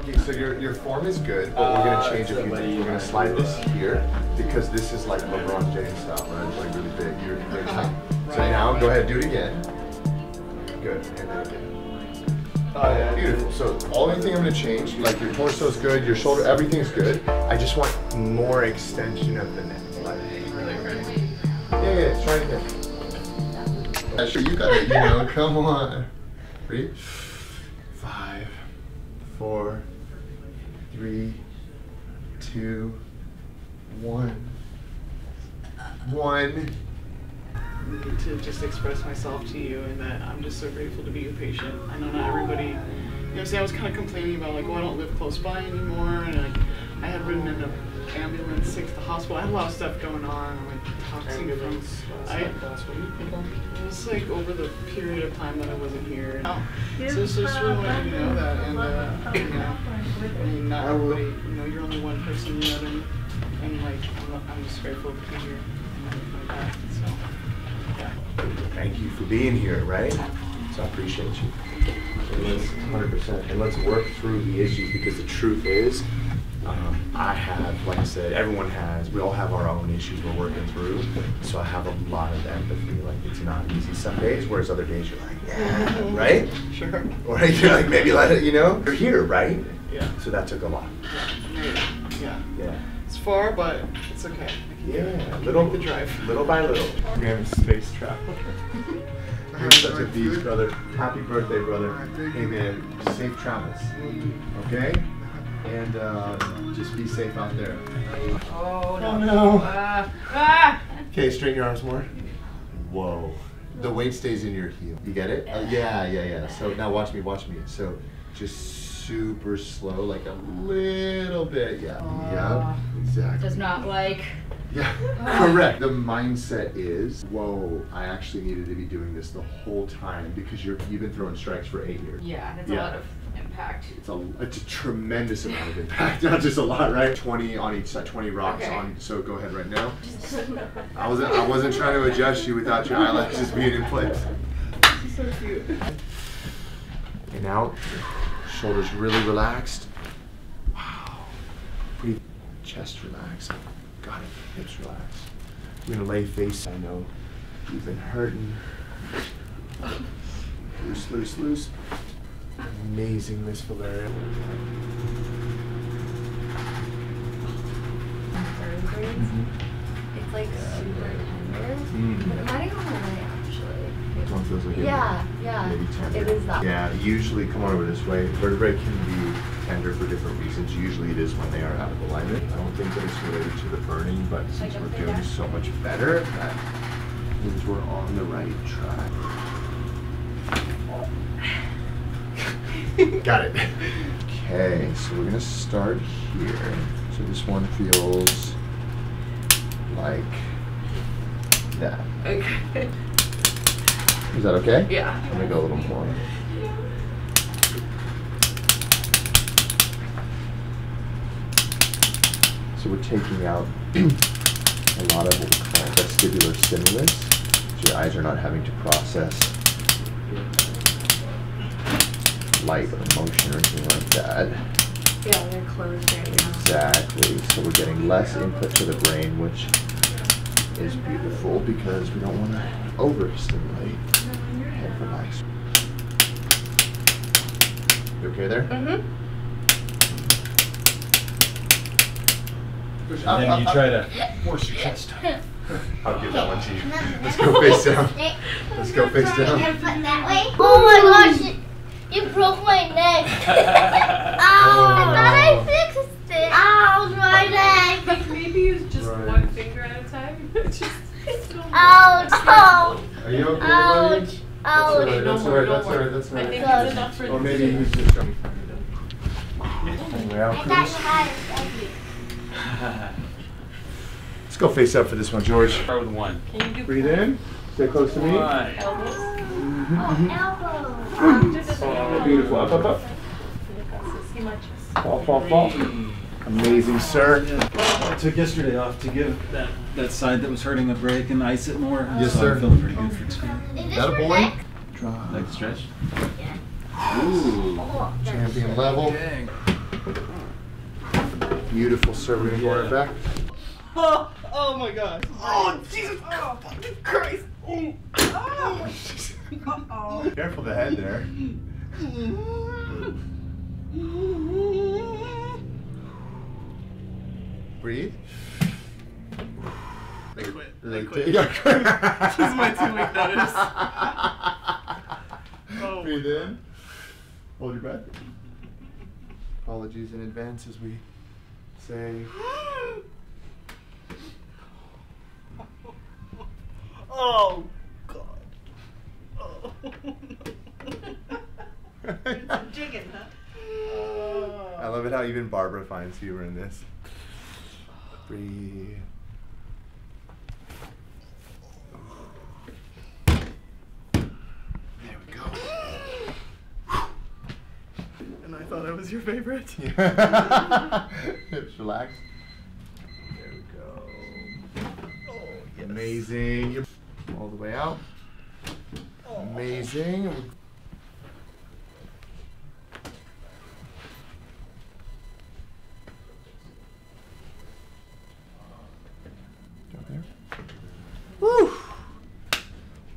Okay, so your, your form is good, but we're gonna uh, change a few things. We're gonna slide this here because this is like LeBron James style, right? It's like really big. You're, you're uh-huh. tight. So now go ahead, do it again. Good, and then again. Oh, yeah. Beautiful. So all anything I'm gonna change, like your torso is good, your shoulder, everything's good. I just want more extension of the neck. Like, yeah, yeah, try it again. Yeah, sure, you got it. You know, come on. Ready? Five, four, three, two, one, one. need to just express myself to you and that I'm just so grateful to be your patient. I know not everybody, you know, see, I was kind of complaining about like, oh, I don't live close by anymore, and like, I had ridden in an ambulance, sick to the hospital. I had a lot of stuff going on. I went toxic from, I, it was like over the period of time that I wasn't here. Oh, so it's just really wanted you to know that, I mean, not everybody, you know, you're only one person, you know, and, and like, I'm, I'm just grateful to be here and everything like that. So, yeah. Thank you for being here, right? So I appreciate you. And let's, 100%. And let's work through the issues because the truth is, um, I have, like I said, everyone has, we all have our own issues we're working through. So I have a lot of empathy. Like, it's not easy some days, whereas other days you're like, yeah, right? Sure. Or you're like, maybe let it, you know? You're here, right? Yeah. So that took a lot. Yeah. Yeah. yeah. It's far, but it's okay. I can do it. Yeah, I can little, the drive. little by little. We're having space travel. You're such a beast, brother. Happy birthday, brother. Hey, man, safe travels. Okay? And uh, just be safe out there. Oh no. Oh, no. Ah. Ah. Okay, straighten your arms more. Whoa. The weight stays in your heel. You get it? Uh, yeah, yeah, yeah. So now watch me, watch me. So just super slow, like a little bit. Yeah. Ah. Yep. Exactly. Does not like. Yeah, correct. The mindset is, whoa, I actually needed to be doing this the whole time because you're you've been throwing strikes for eight years. Yeah, that's Yeah. a lot of impact. It's a it's a tremendous amount of impact, not just a lot, right? Twenty on each side, twenty rocks Okay. on. So go ahead right now. I wasn't I wasn't trying to adjust you without your eyelashes being in place. She's so cute. And out, shoulders really relaxed. Wow. Breathe, chest relaxed. Got it. Hips relaxed. We're gonna lay face. I know you've been hurting. Loose, loose, loose. Amazing, Miss Valeria. It's like super tender. Mm. But it might have gone away actually. One feels like it. Yeah, yeah. Maybe tender. It is that. Yeah, usually, come on over this way. Vertebrae can be tender for different reasons. Usually it is when they are out of alignment. I don't think that it's related to the burning, but since we're doing so much better, that means we're on the right track. Got it. Okay, so we're gonna start here. So this one feels like that. Okay. Is that okay? Yeah. Let me go a little more. So we're taking out a lot of what we call vestibular stimulus. So your eyes are not having to process light or motion or anything like that. Yeah, they're closed right now. Exactly. So we're getting less input to the brain, which is beautiful because we don't want to overstimulate. Head relax. You okay there? Mm-hmm. Push And then you try to force your chest up. I'll give that one to you. Let's go face down. Let's go face down. And put that way. Oh my gosh, you broke my neck. Ow! I thought I oh. fixed it. Ow, my neck. Maybe use just Right. one finger at a time. just Ouch! Ouch! Are you okay, Ouch! buddy? Ouch! That's no all more, right, that's all more. right, that's all I right. think it's enough for Or maybe video. he's just jumping. Anyway, I'll I thought you had it. Let's go face up for this one, George. Start with one. Can you do Breathe in. Stay close to me. One. elbows? Mm-hmm, oh, elbow. Oh, beautiful. Up, up, up. See my chest. Fall, fall, fall. Amazing, sir. I took yesterday off to give that, that side that was hurting a break and ice it more. Yes, so sir. I'm feeling pretty good for today. Is That a boy? neck? Drop. Like the stretch? Ooh. Oh, Champion level. Dang. Beautiful, sir. We're gonna go right back. Oh, oh my gosh. Oh, Jesus oh, fucking Christ. Oh. Careful the head there. Breathe. I quit. I Like, quit. take- this is my two week notice. Oh. Breathe in. Hold your breath. Apologies in advance as we say. Oh, Oh. Jigging, huh? I love it how even Barbara finds humor in this. Breathe. There we go. And I thought I was your favorite. Hips relaxed. There we go. Oh, yes. Amazing. All the way out. Amazing. Woo!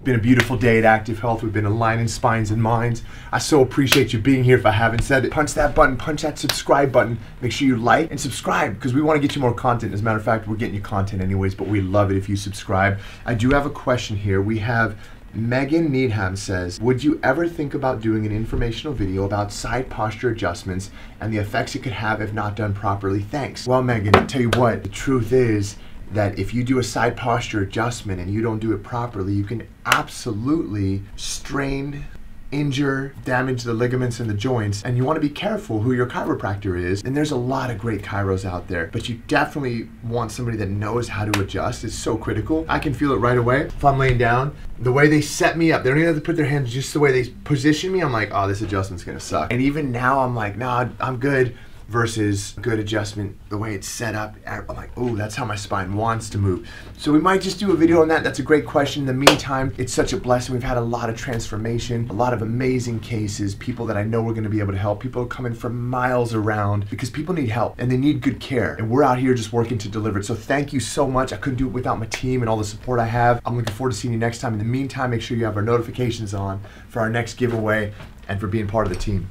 Been a beautiful day at Active Health. We've been aligning spines and minds. I so appreciate you being here. If I haven't said it, punch that button, punch that subscribe button. Make sure you like and subscribe because we want to get you more content. As a matter of fact, we're getting you content anyways, but we love it if you subscribe. I do have a question here. We have Megan Needham says, Would you ever think about doing an informational video about side posture adjustments and the effects it could have if not done properly? Thanks. Well, Megan, I tell you what, the truth is that if you do a side posture adjustment and you don't do it properly, you can absolutely strain, injure, damage the ligaments and the joints. And you want to be careful who your chiropractor is. And there's a lot of great chiros out there, but you definitely want somebody that knows how to adjust. It's so critical. I can feel it right away. If I'm laying down, the way they set me up, they don't even have to put their hands, just the way they position me, I'm like, oh, this adjustment's gonna suck. And even now, I'm like, nah, I'm good versus good adjustment the way it's set up i'm like oh that's how my spine wants to move. So we might just do a video on that. That's a great question. In the meantime it's such a blessing. We've had a lot of transformation a lot of amazing cases people that i know we're going to be able to help. People are coming from miles around because people need help and they need good care. And we're out here just working to deliver it. So thank you so much. I couldn't do it without my team and all the support i have. I'm looking forward to seeing you next time. In the meantime make sure you have our notifications on for our next giveaway and for being part of the team